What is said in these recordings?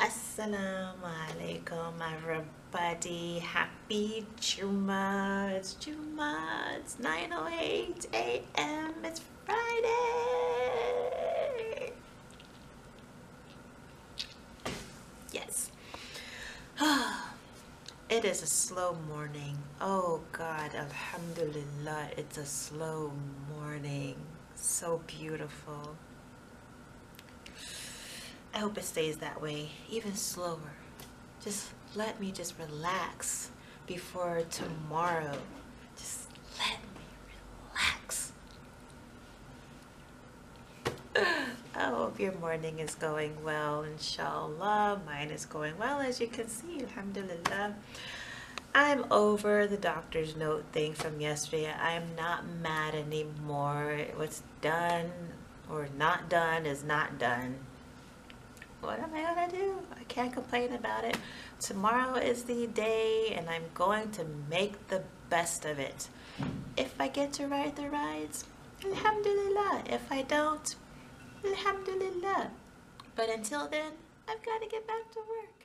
Assalamu alaikum everybody. Happy Juma. It's Juma. It's 9.08 a.m. It's Friday. Yes. it is a slow morning. Oh God, Alhamdulillah, it's a slow morning. So beautiful. I hope it stays that way, even slower. Just let me just relax before tomorrow. Just let me relax. I hope your morning is going well, inshallah. Mine is going well, as you can see, alhamdulillah. I'm over the doctor's note thing from yesterday. I'm not mad anymore. What's done or not done is not done what am I gonna do? I can't complain about it. Tomorrow is the day and I'm going to make the best of it. If I get to ride the rides, alhamdulillah. If I don't, alhamdulillah. But until then, I've got to get back to work.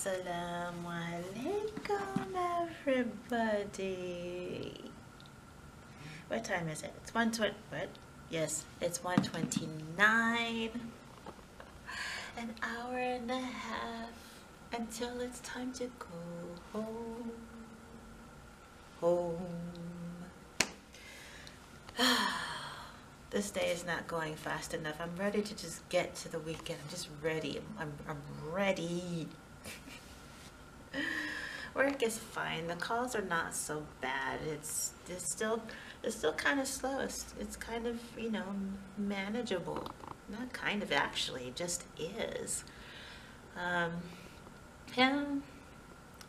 Assalamu alaikum everybody. What time is it? It's 120 what? Yes, it's 129. An hour and a half until it's time to go home. Home. this day is not going fast enough. I'm ready to just get to the weekend. I'm just ready. I'm, I'm ready. Work is fine. The calls are not so bad. It's it's still it's still kind of slow. It's, it's kind of you know manageable. Not kind of actually, just is. Um, yeah,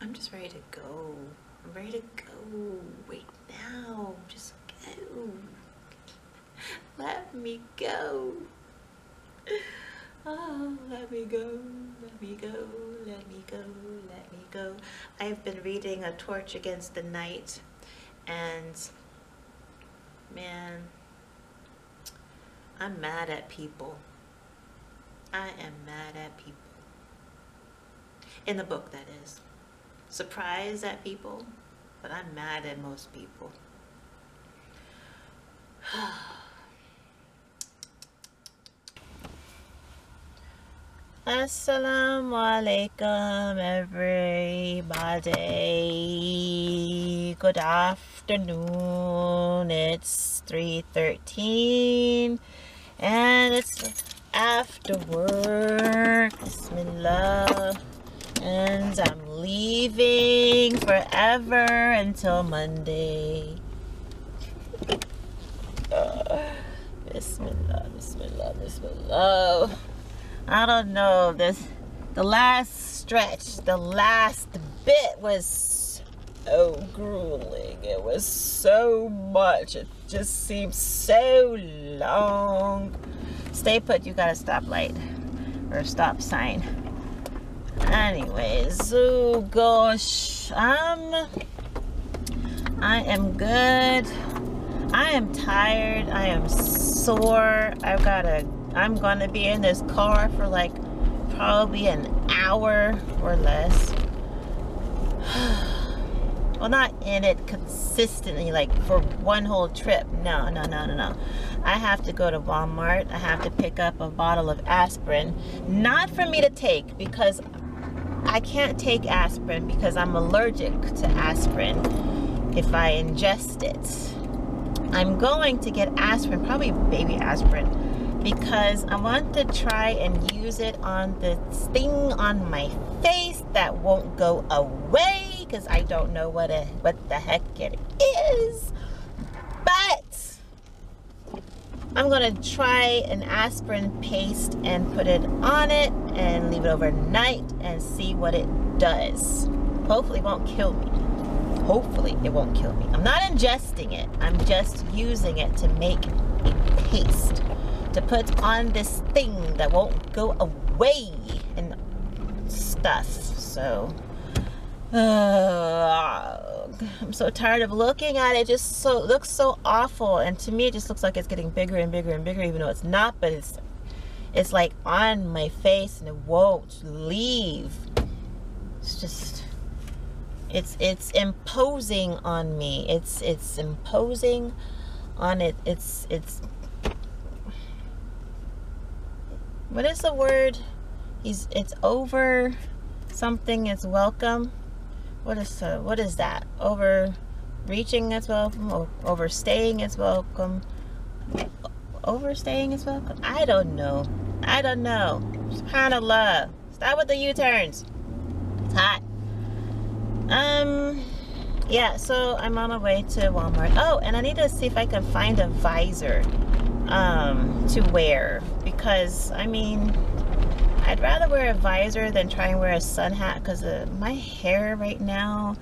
I'm just ready to go. I'm ready to go right now. Just go. Let me go. Oh, let me go, let me go, let me go, let me go. I've been reading A Torch Against the Night, and man, I'm mad at people. I am mad at people. In the book, that is. Surprised at people, but I'm mad at most people. Assalamu alaikum everybody. Good afternoon. It's 3:13 and it's after work. Bismillah. And I'm leaving forever until Monday. Bismillah, bismillah, bismillah. I don't know. This the last stretch, the last bit was so grueling. It was so much. It just seems so long. Stay put, you got a stoplight or a stop sign. Anyways, oh gosh. Um I am good. I am tired. I am sore. I've got a I'm gonna be in this car for like probably an hour or less. well, not in it consistently, like for one whole trip. No, no, no, no, no. I have to go to Walmart. I have to pick up a bottle of aspirin. Not for me to take because I can't take aspirin because I'm allergic to aspirin if I ingest it. I'm going to get aspirin, probably baby aspirin because I want to try and use it on the thing on my face that won't go away because I don't know what what the heck it is. But I'm gonna try an aspirin paste and put it on it and leave it overnight and see what it does. Hopefully it won't kill me. Hopefully it won't kill me. I'm not ingesting it. I'm just using it to make a paste to put on this thing that won't go away and stuff. So uh, I'm so tired of looking at it. Just so it looks so awful, and to me, it just looks like it's getting bigger and bigger and bigger, even though it's not. But it's it's like on my face, and it won't leave. It's just it's it's imposing on me. It's it's imposing on it. It's it's what is the word? He's it's over something. It's welcome what is uh, what is that? Over reaching is welcome, overstaying is welcome. Overstaying is welcome. I don't know. I don't know. Subhanallah. Stop with the U-turns. It's hot. Um yeah, so I'm on my way to Walmart. Oh, and I need to see if I can find a visor um to wear because I mean I'd rather wear a visor than try and wear a sun hat because uh, my hair right now,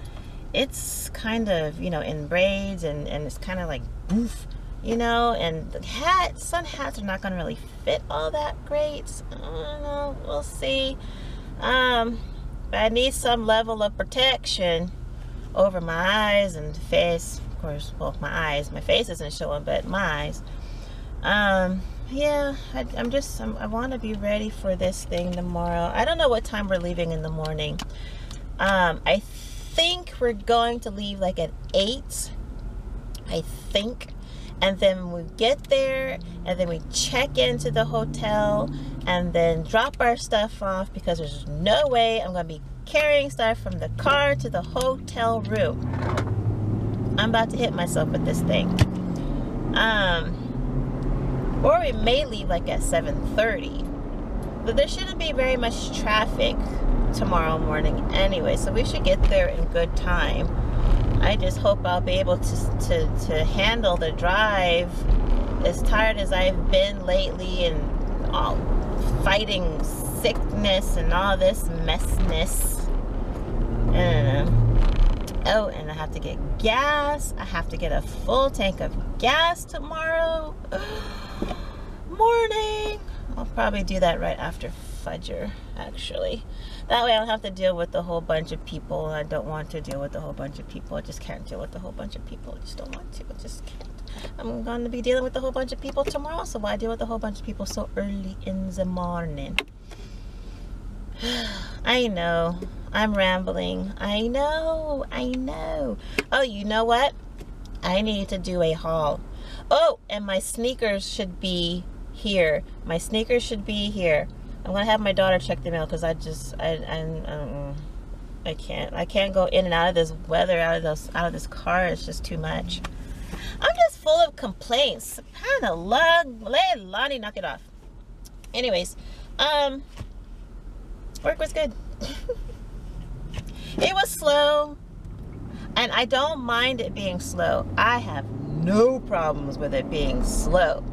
it's kind of, you know, in braids and, and it's kind of like boof, you know, and the hat, sun hats are not going to really fit all that great. Know, we'll see. Um, but I need some level of protection over my eyes and face. Of course, well, my eyes, my face isn't showing, but my eyes. Um, yeah, I, am just, I'm, i want to be ready for this thing tomorrow. I don't know what time we're leaving in the morning. Um, I think we're going to leave like at 8. I think. And then we get there and then we check into the hotel and then drop our stuff off because there's no way I'm to be carrying stuff from the car to the hotel room. I'm about to hit myself with this thing. Um, or we may leave like at 7.30 but there shouldn't be very much traffic tomorrow morning anyway so we should get there in good time. I just hope I'll be able to, to, to handle the drive as tired as I've been lately and all fighting sickness and all this messness uh, oh and I have to get gas. I have to get a full tank of gas tomorrow oh, morning. I'll probably do that right after Fajr, actually. That way I don't have to deal with a whole bunch of people. I don't want to deal with a whole bunch of people. I just can't deal with a whole bunch of people. I just don't want to. I just can't. I'm going to be dealing with a whole bunch of people tomorrow, so why deal with a whole bunch of people so early in the morning? I know. I'm rambling. I know. I know. Oh, you know what? I need to do a haul. Oh, and my sneakers should be here. My sneakers should be here. I'm gonna have my daughter check them out because I just I I, I can't I can't go in and out of this weather out of this out of this car. It's just too much. I'm just full of complaints. Kind of lug, let Lonnie knock it off. Anyways, um, work was good. it was slow, and I don't mind it being slow. I have no problems with it being slow.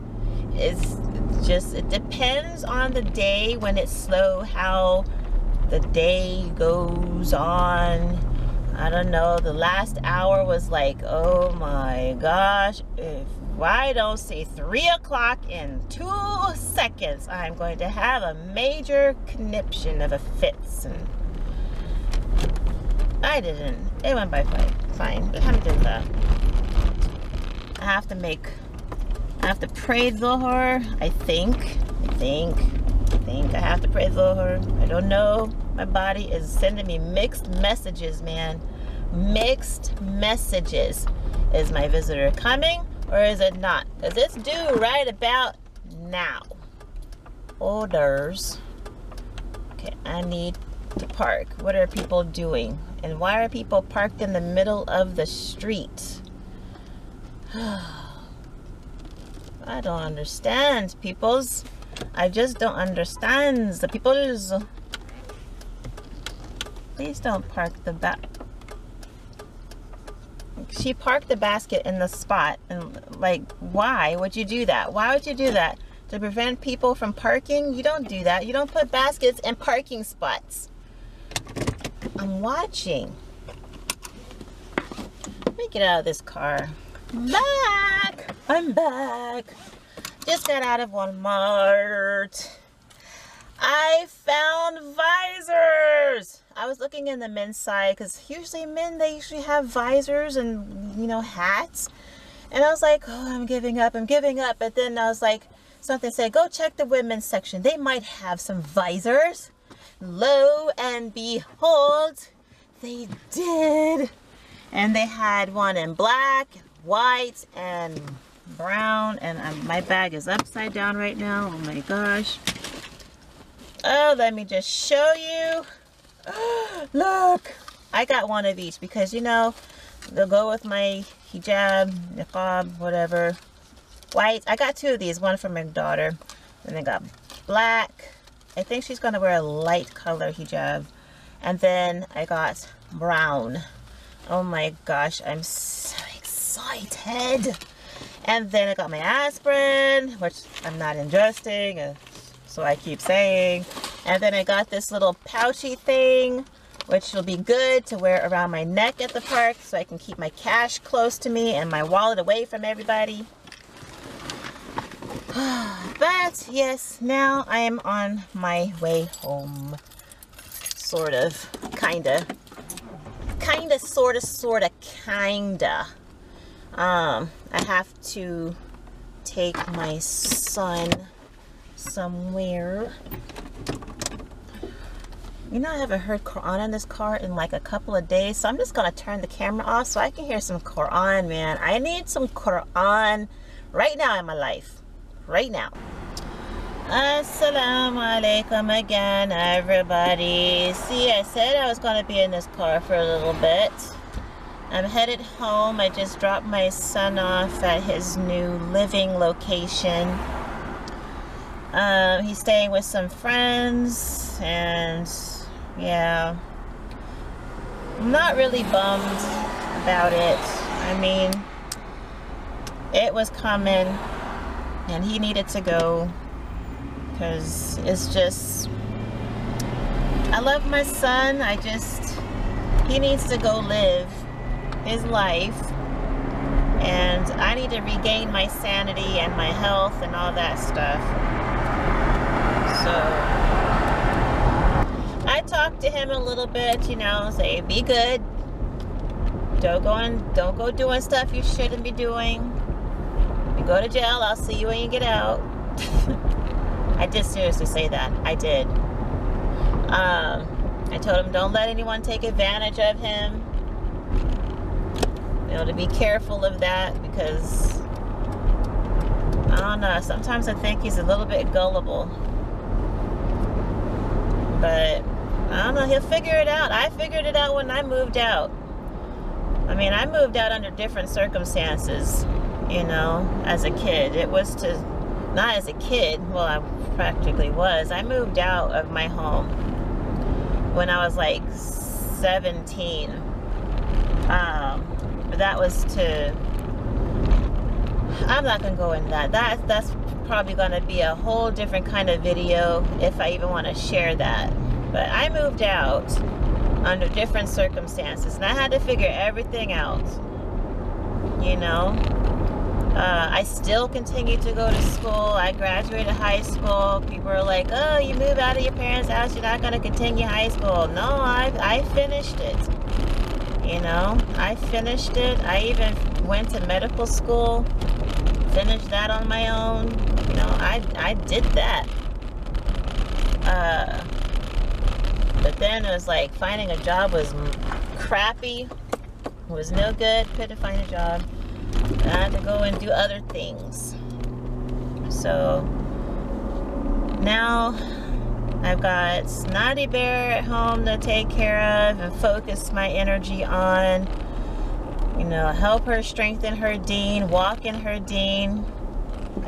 It's just, it depends on the day when it's slow, how the day goes on. I don't know, the last hour was like, oh my gosh, if I don't see three o'clock in two seconds, I'm going to have a major conniption of a fits. And I didn't. It went by fine. Fine. I have to make have to pray Dhuhr, I think. I think. I think I have to pray Dhuhr. I don't know. My body is sending me mixed messages, man. Mixed messages. Is my visitor coming or is it not? Because it's due right about now. Orders. Okay, I need to park. What are people doing? And why are people parked in the middle of the street? I don't understand, peoples. I just don't understand the peoples. Please don't park the back. She parked the basket in the spot, and like, why would you do that? Why would you do that? To prevent people from parking? You don't do that. You don't put baskets in parking spots. I'm watching. Let me get out of this car. Back! I'm back. Just got out of Walmart. I found visors. I was looking in the men's side because usually men they usually have visors and you know hats. And I was like, oh, I'm giving up. I'm giving up. But then I was like, something said, go check the women's section. They might have some visors. Lo and behold, they did. And they had one in black, white, and brown. And my bag is upside down right now. Oh my gosh. Oh, let me just show you. Look, I got one of each because, you know, they'll go with my hijab, niqab, whatever. White. I got two of these. One for my daughter. And I got black. I think she's to wear a light color hijab. And then I got brown. Oh my gosh, I'm so excited. And then I got my aspirin, which I'm not ingesting, uh, so I keep saying. And then I got this little pouchy thing, which will be good to wear around my neck at the park so I can keep my cash close to me and my wallet away from everybody. but yes, now I am on my way home. Sort of, kinda kinda, sorta, sorta, kinda. Um, I have to take my son somewhere. You know, I haven't heard Quran in this car in like a couple of days, so I'm just gonna turn the camera off so I can hear some Quran, man. I need some Quran right now in my life. Right now. Assalamu alaikum again, everybody. See, I said I was to be in this car for a little bit. I'm headed home. I just dropped my son off at his new living location. Um, he's staying with some friends, and yeah, I'm not really bummed about it. I mean, it was coming, and he needed to go because it's just I love my son I just he needs to go live his life and I need to regain my sanity and my health and all that stuff so I talked to him a little bit you know say be good don't go and don't go doing stuff you shouldn't be doing you go to jail I'll see you when you get out I did seriously say that. I did. Um, I told him don't let anyone take advantage of him. You know, to be careful of that because I don't know. Sometimes I think he's a little bit gullible. But I don't know. He'll figure it out. I figured it out when I moved out. I mean, I moved out under different circumstances, you know, as a kid. It was to not as a kid, well, I practically was. I moved out of my home when I was like 17. Um, but that was to, I'm not gonna go into that. That that's probably gonna be a whole different kind of video if I even want to share that. But I moved out under different circumstances, and I had to figure everything out. You know, uh, I still continue to go to school. I graduated high school. People are like, oh, you move out of your parents' house, you're not to continue high school. No, I, I finished it. You know, I finished it. I even went to medical school, finished that on my own. You know, I, I did that. Uh, but then it was like finding a job was crappy, was no good, couldn't find a job. I had to go and do other things. So now I've got Snotty Bear at home to take care of and focus my energy on. You know, help her strengthen her deen, walk in her deen,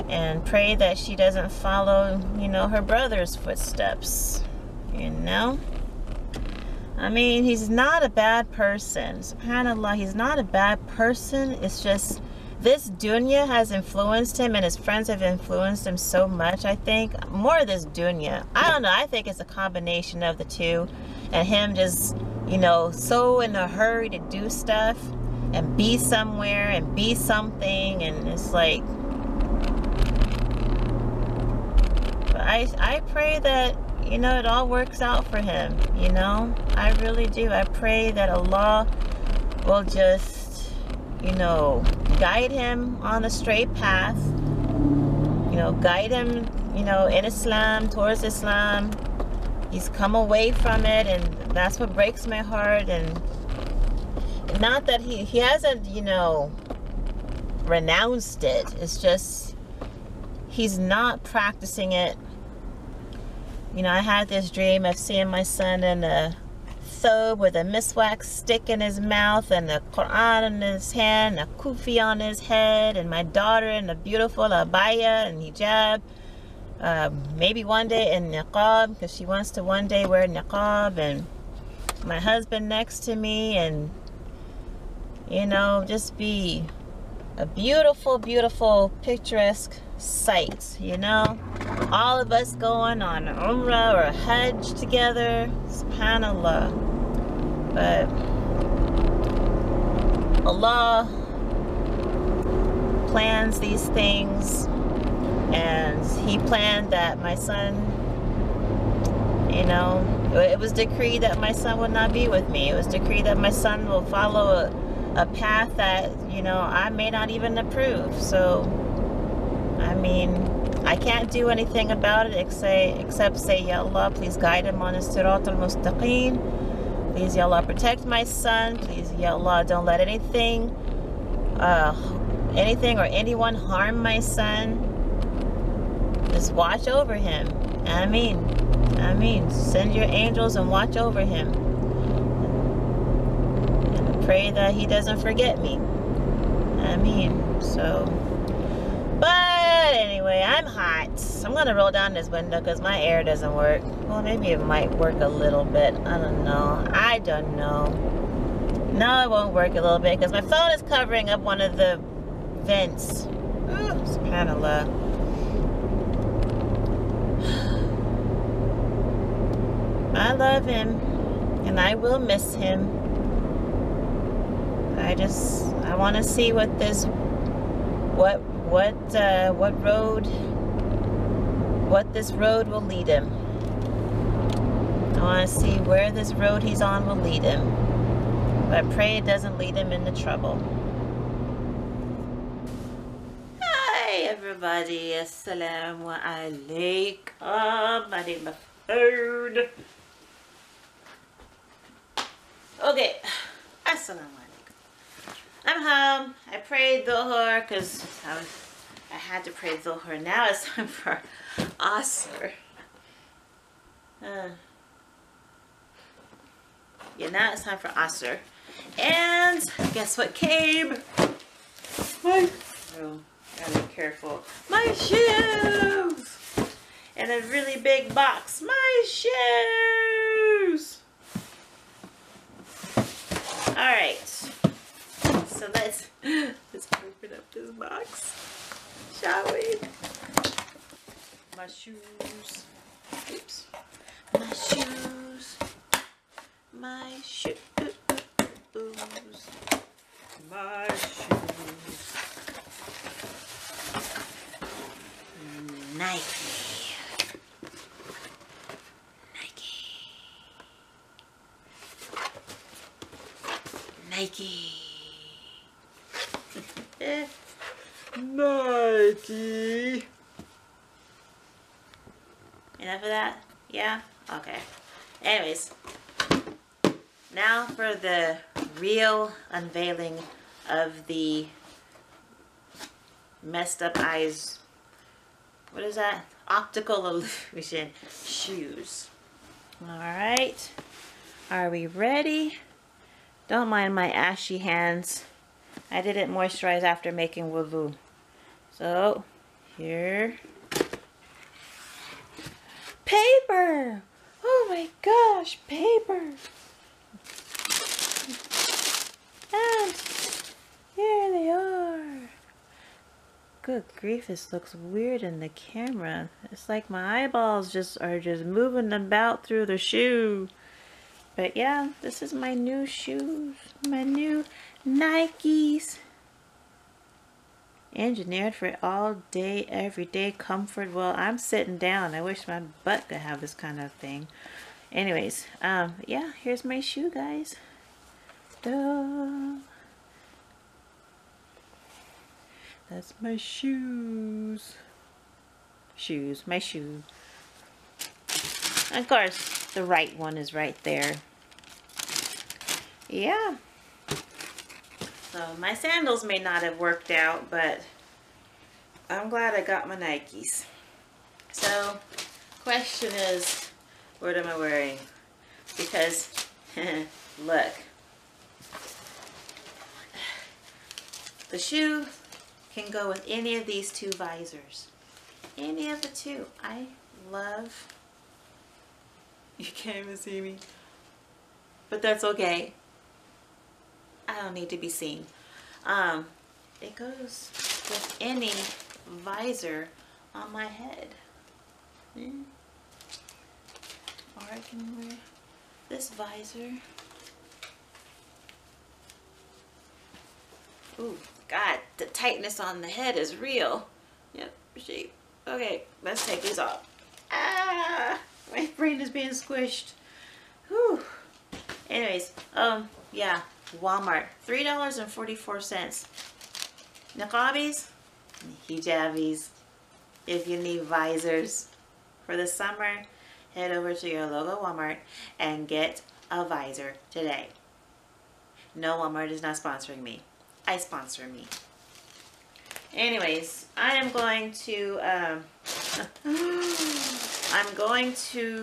and pray that she doesn't follow, you know, her brother's footsteps. You know? I mean, he's not a bad person. SubhanAllah, he's not a bad person. It's just this dunya has influenced him and his friends have influenced him so much, I think. More of this dunya. I don't know. I think it's a combination of the two. And him just, you know, so in a hurry to do stuff and be somewhere and be something. And it's like, I, I pray that you know, it all works out for him, you know? I really do. I pray that Allah will just, you know, guide him on the straight path, you know, guide him, you know, in Islam, towards Islam. He's come away from it, and that's what breaks my heart. And not that he, he hasn't, you know, renounced it. It's just he's not practicing it you know, I had this dream of seeing my son in a with a miswak stick in his mouth and a Quran in his hand, a kufi on his head, and my daughter in a beautiful abaya and hijab. Uh, maybe one day in niqab because she wants to one day wear niqab and my husband next to me and you know just be a beautiful beautiful picturesque sight you know all of us going on Umrah or Hajj together. SubhanAllah. But Allah plans these things and He planned that my son, you know, it was decreed that my son would not be with me. It was decreed that my son will follow a, a path that, you know, I may not even approve. So, I mean, I can't do anything about it except, except say, Ya Allah, please guide him on his sirat al-mustaqeen. Please, Ya Allah, protect my son. Please, Ya Allah, don't let anything, uh, anything or anyone harm my son. Just watch over him. I mean, I mean, send your angels and watch over him. And pray that he doesn't forget me. I mean, so, but anyway, I'm hot. I'm gonna roll down this window because my air doesn't work. Well, maybe it might work a little bit. I don't know. I don't know. No, it won't work a little bit because my phone is covering up one of the vents. Ooh, subhanAllah. I love him and I will miss him. I just, I want to see what this, what what uh, what road what this road will lead him. I want to see where this road he's on will lead him. But I pray it doesn't lead him into trouble. Hi everybody, assalamu alaikum. My name is Food. Okay, assalamu I'm home. I prayed Dhuhr because I, was, I had to pray Dhuhr. Now it's time for Asr. Uh, yeah, now it's time for Asr. And guess what came? My, oh, gotta be careful. My shoes! In a really big box. My shoes! Alright. So let's let's open up this box, shall we? My shoes. Oops. My shoes. My shoes. My shoes. Nike. Nike. Nike. Nike. Enough of that? Yeah? Okay. Anyways, now for the real unveiling of the messed up eyes. What is that? Optical illusion shoes. Alright. Are we ready? Don't mind my ashy hands. I didn't moisturize after making wudu. So, Here. Paper! Oh my gosh, paper! And here they are. Good grief, this looks weird in the camera. It's like my eyeballs just are just moving about through the shoe. But yeah, this is my new shoes. My new Nikes. Engineered for all day, everyday comfort. Well, I'm sitting down. I wish my butt could have this kind of thing. Anyways, um, yeah, here's my shoe, guys. Duh. That's my shoes. Shoes, my shoe. Of course, the right one is right there. Yeah. So my sandals may not have worked out, but I'm glad I got my Nikes. So, question is, what am I wearing? Because, look. The shoe can go with any of these two visors. Any of the two. I love... You can't even see me. But that's okay. I don't need to be seen. Um, it goes with any visor on my head. Hmm. Or I can wear this visor. Ooh, God, the tightness on the head is real. Yep, shape. Okay, let's take these off. Ah, my brain is being squished. Whew. Anyways, um, yeah, Walmart, $3.44. Niqabis, hijabis. If you need visors for the summer, head over to your local Walmart and get a visor today. No, Walmart is not sponsoring me. I sponsor me. Anyways, I am going to, um, I'm going to,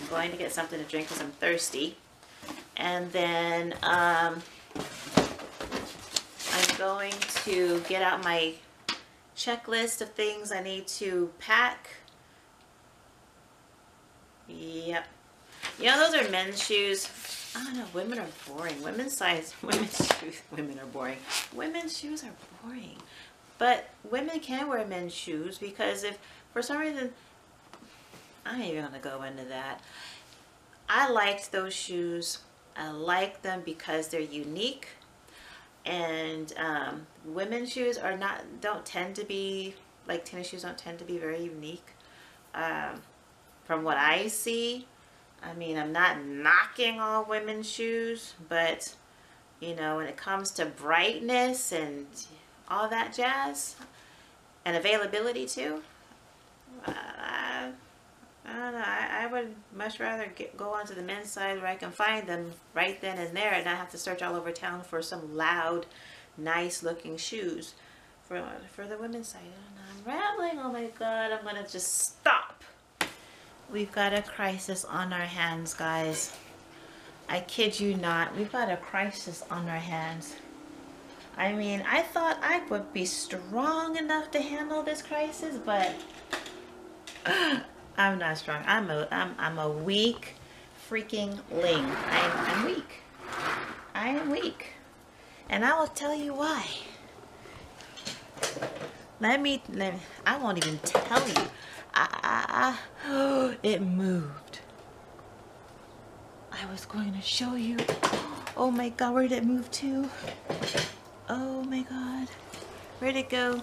I'm going to get something to drink because I'm thirsty. And then, um, I'm going to get out my checklist of things I need to pack. Yep. You know, those are men's shoes. I don't know, women are boring. Women's size, women's shoes, women are boring. Women's shoes are boring. But women can wear men's shoes because if, for some reason, I ain't even gonna go into that. I liked those shoes. I like them because they're unique. And um, women's shoes are not, don't tend to be, like tennis shoes don't tend to be very unique. Um, from what I see, I mean, I'm not knocking all women's shoes, but you know, when it comes to brightness and all that jazz and availability too, uh, I, I don't know. I, I would much rather get, go onto the men's side where I can find them right then and there and not have to search all over town for some loud, nice looking shoes for, for the women's side. I'm rambling. Oh my God, I'm going to just stop. We've got a crisis on our hands, guys. I kid you not. We've got a crisis on our hands. I mean, I thought I would be strong enough to handle this crisis, but I'm not strong. I'm a, I'm, I'm a weak freaking ling. I'm, I'm weak. I am weak. And I will tell you why. Let me, let me I won't even tell you. Ah, it moved. I was going to show you. Oh my God, where did it move to? Oh my God, where'd it go?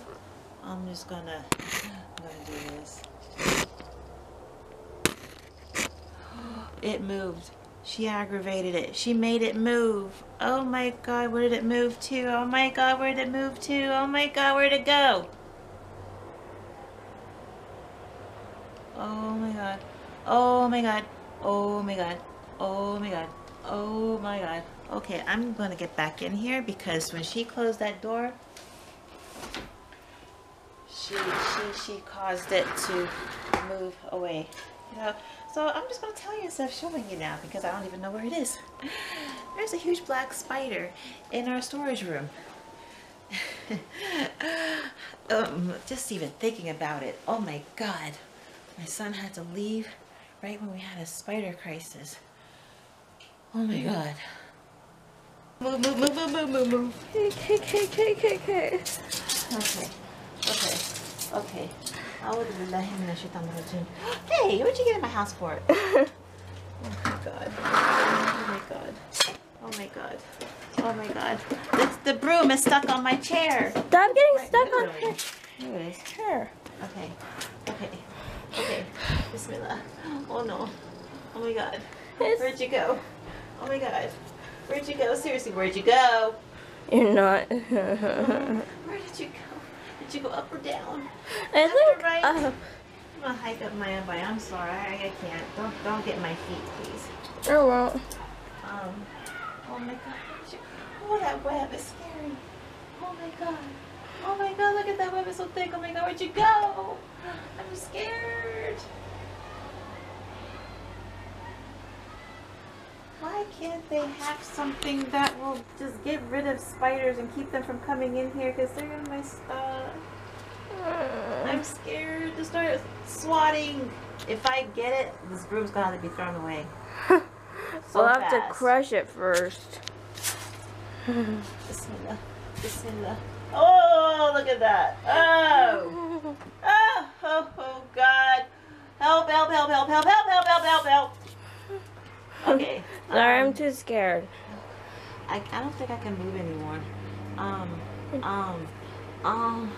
I'm just gonna, I'm gonna do this. It moved. She aggravated it. She made it move. Oh my God, where did it move to? Oh my God, where did it move to? Oh my God, where'd it go? Oh my god. Oh my god. Oh my god. Oh my god. Oh my god. Okay, I'm gonna get back in here because when she closed that door, she she she caused it to move away. You know, so I'm just gonna tell you instead of showing you now because I don't even know where it is. There's a huge black spider in our storage room. um, just even thinking about it. Oh my God. My son had to leave right when we had a spider crisis. Oh my God. Move, move, move, move, move, move, move. Okay, okay, okay, okay. Okay, okay, okay. Hey, what'd you get in my house for? oh my god. Oh my god. Oh my god. Oh my god. It's, the broom is stuck on my chair. Stop getting right, stuck on chair. Here it is. Okay. Okay. Okay. Bismillah. Oh no. Oh my god. Where'd you go? Oh my god. Where'd you go? Seriously, where'd you go? You're not. Where did you go? Did you go up or down? I Left or think. right? Uh, I'm gonna hike up my butt. I'm sorry, I, I can't. Don't don't get my feet, please. I won't. Um. Oh my god. Oh, that web is scary. Oh my god. Oh my god. Look at that web. It's so thick. Oh my god. Where'd you go? I'm scared. Why can't they have something that will just get rid of spiders and keep them from coming in here? Because they're in my stuff. Uh. I'm scared to start swatting. If I get it, this broom's gonna have to be thrown away. So we'll have to crush it first. Bismillah. Bismillah. Oh, look at that. Oh. Oh, oh, oh God. Help, help, help, help, help, help, help, help, help, help. Okay. Sorry, I'm um, too scared. I, I don't think I can move anymore. Um, um, um,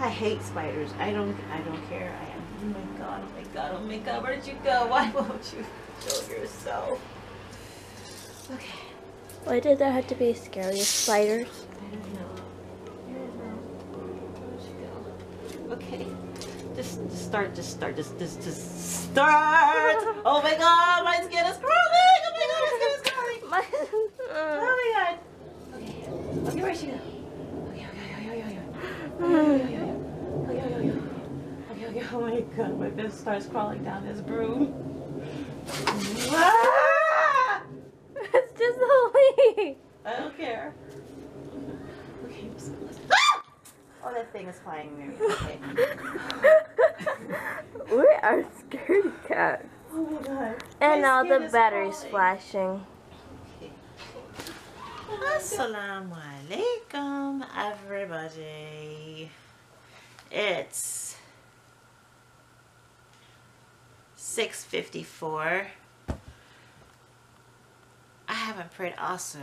I hate spiders. I don't, I don't care. I am, oh my God, oh my God, oh my God, where did you go? Why won't you show yourself? Okay. Why did that have to be scary? Spiders? I don't know. I don't know. Where'd you go? Okay. Just, just start, just start, just, just, just start! Oh my god, my skin is crawling! Oh my god, my skin is crawling! My, Oh my god! Okay, okay, where'd she go? Okay, okay, okay, okay, okay, okay, okay, okay, okay, okay, okay, oh my god, my fist starts crawling down this broom. Ah! it's just a leaf. I don't care. Okay, bismillah. Ah! Oh, that thing is flying near me. Okay. we are scaredy cats. Oh my god. And My now the battery's falling. flashing. Assalamu alaikum, everybody. It's 6.54. I haven't prayed Asr.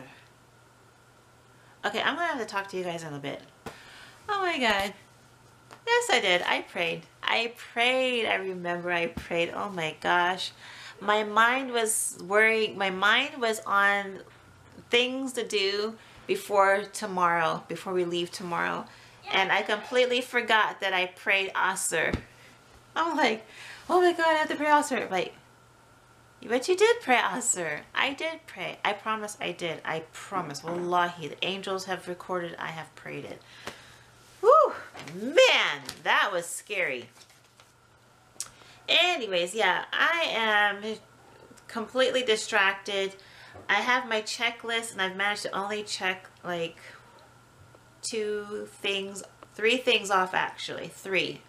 Okay, I'm gonna have to talk to you guys in a bit. Oh my god. Yes, I did. I prayed. I prayed. I remember I prayed. Oh my gosh. My mind was worrying. My mind was on things to do before tomorrow, before we leave tomorrow. And I completely forgot that I prayed Asr. I'm like, oh my god, I have to pray Asr. Like, but you did pray Asr. I did pray. I promise I did. I promise. Mm-hmm. Wallahi, the angels have recorded I have prayed it. Whew, man, that was scary. Anyways, yeah, I am completely distracted. I have my checklist and I've managed to only check like two things, three things off actually, three.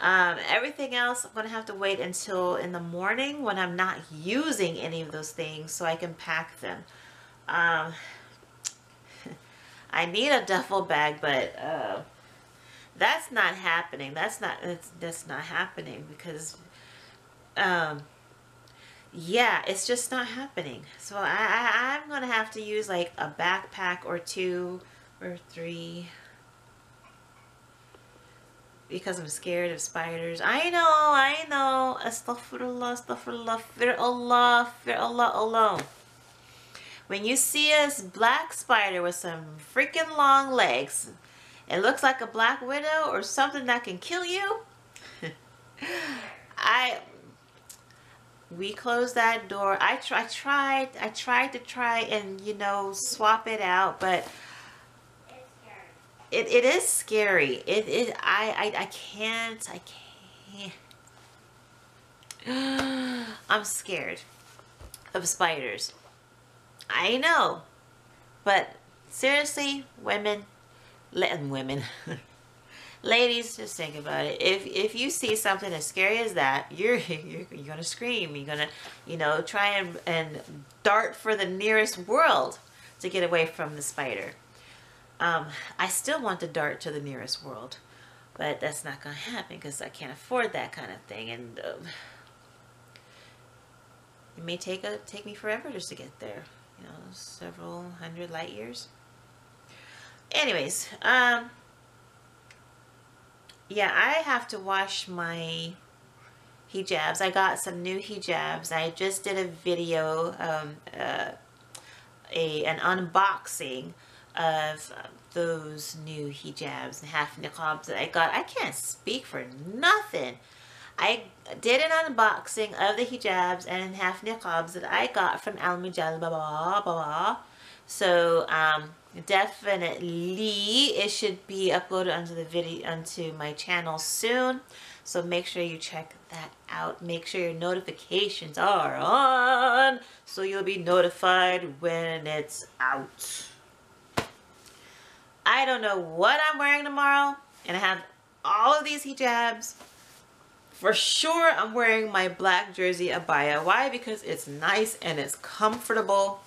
Um, everything else, I'm going to have to wait until in the morning when I'm not using any of those things so I can pack them. Um, I need a duffel bag, but uh, that's not happening. That's not, that's, that's not happening because um, yeah, it's just not happening. So I, I I'm gonna have to use like a backpack or two or three because I'm scared of spiders. I know, I know. Astaghfirullah, astaghfirullah, firullah, firullah alone. When you see a black spider with some freaking long legs, it looks like a black widow or something that can kill you. I we closed that door. I, tr- I tried, I tried to try and, you know, swap it out, but it, it is scary. It, it, I, I, I can't, I can't. I'm scared of spiders. I know, but seriously, women, let women, ladies, just think about it. If if you see something as scary as that, you're you're, you're gonna scream. You're gonna, you know, try and and dart for the nearest world to get away from the spider. Um, I still want to dart to the nearest world, but that's not gonna happen because I can't afford that kind of thing, and um, it may take a take me forever just to get there. You know, several hundred light years. Anyways, um, yeah, I have to wash my hijabs. I got some new hijabs. I just did a video, um, uh, a an unboxing of those new hijabs and half niqabs that I got. I can't speak for nothing. I did an unboxing of the hijabs and half niqabs that I got from Al Mujal Baba Baba. So um, definitely it should be uploaded onto the video onto my channel soon. So make sure you check that out. Make sure your notifications are on so you'll be notified when it's out. I don't know what I'm wearing tomorrow and I have all of these hijabs for sure, I'm wearing my black jersey abaya. Why? Because it's nice and it's comfortable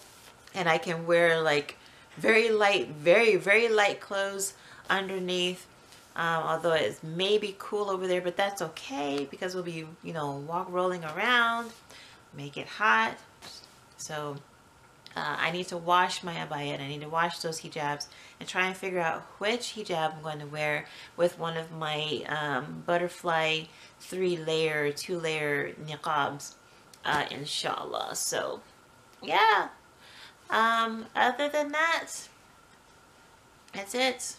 and I can wear like very light, very, very light clothes underneath. Um, although it's maybe cool over there, but that's okay because we'll be, you know, walk rolling around, make it hot. So uh, I need to wash my abaya and I need to wash those hijabs and try and figure out which hijab I'm going to wear with one of my um, butterfly three layer, two layer niqabs, uh, inshallah. So, yeah. Um, other than that, that's it.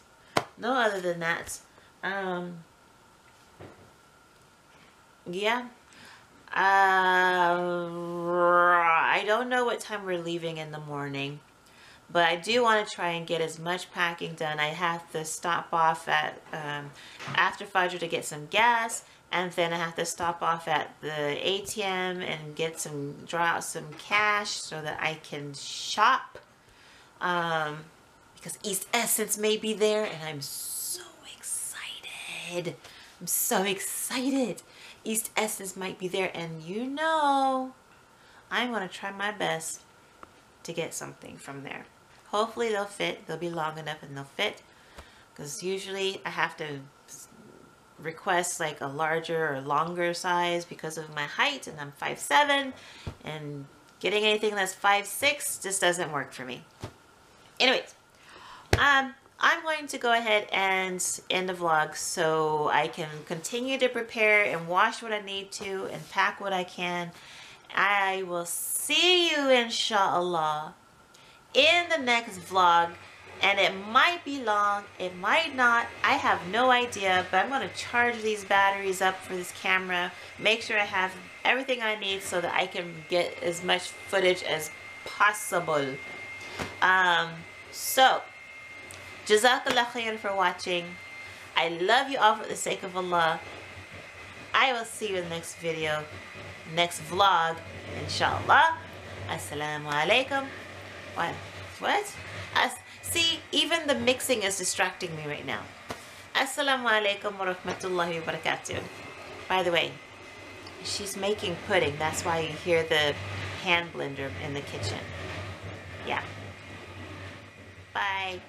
No other than that. Um, yeah. Uh, I don't know what time we're leaving in the morning, but I do want to try and get as much packing done. I have to stop off at um, after Fajr to get some gas, and then I have to stop off at the ATM and get some draw out some cash so that I can shop. Um, because East Essence may be there, and I'm so excited. I'm so excited. East Essence might be there, and you know, I'm to try my best to get something from there. Hopefully they'll fit. They'll be long enough and they'll fit. Because usually I have to request like a larger or longer size because of my height and I'm 5'7", and getting anything that's 5'6", just doesn't work for me. Anyways, um, I'm going to go ahead and end the vlog so I can continue to prepare and wash what I need to and pack what I can. I will see you inshallah in the next vlog and it might be long it might not I have no idea but I'm going to charge these batteries up for this camera make sure I have everything I need so that I can get as much footage as possible um so Jazakallah khair for watching. I love you all for the sake of Allah. I will see you in the next video, next vlog, inshallah. Assalamu alaikum. What? What? As see, even the mixing is distracting me right now. Assalamu alaikum wa rahmatullahi wa barakatuh. By the way, she's making pudding. That's why you hear the hand blender in the kitchen. Yeah. Bye.